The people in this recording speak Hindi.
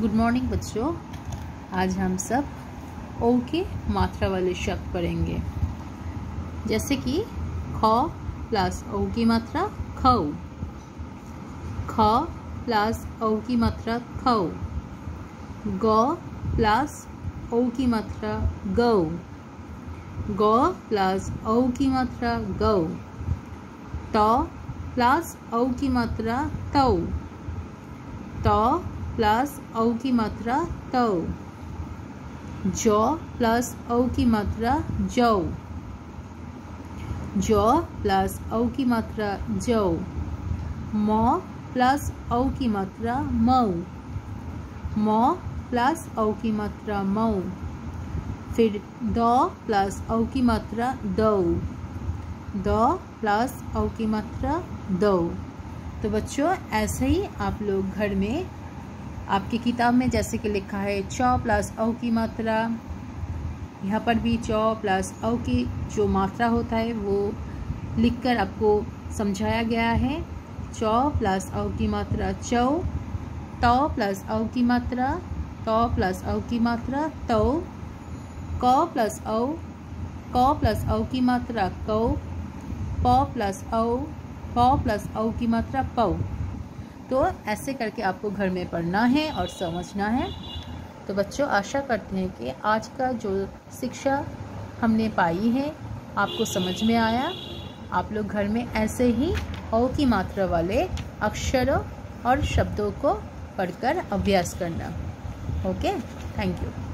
गुड मॉर्निंग बच्चों। आज हम सब ओ के मात्रा वाले शब्द पढ़ेंगे। जैसे कि ख प्लस ओ की मात्रा खौ ख प्लस ओ की मात्रा खौ ग प्लस ओ की मात्रा गौ ग प्लस ओ की मात्रा गौ ट प्लस ओ की मात्रा तौ त प्लस औ की मात्रा तौ। जौ प्लस औ की मात्रा जौ। जौ प्लस औ की मात्रा जौ। म प्लस औ की मात्रा मऊ म प्लस औ की मात्रा मऊ फिर द प्लस औ की मात्रा दौ। द प्लस औ की मात्रा दौ। तो बच्चों, ऐसे ही आप लोग घर में आपकी किताब में, जैसे कि लिखा है, चौ प्लस औ की मात्रा। यहाँ पर भी चौ प्लस औ की जो मात्रा होता है, वो लिखकर आपको समझाया गया है। चौ प्लस औ की मात्रा, चौ टौ प्लस औ की मात्रा टौ प्लस औ की मात्रा, तौ, क प्लस औ, क प्लस औ की मात्रा, कौ, प प्लस औ, प प्लस औ की मात्रा, पौ। तो ऐसे करके आपको घर में पढ़ना है और समझना है। तो बच्चों, आशा करते हैं कि आज का जो शिक्षा हमने पाई है, आपको समझ में आया। आप लोग घर में ऐसे ही औ की मात्रा वाले अक्षरों और शब्दों को पढ़कर अभ्यास करना। ओके? Thank you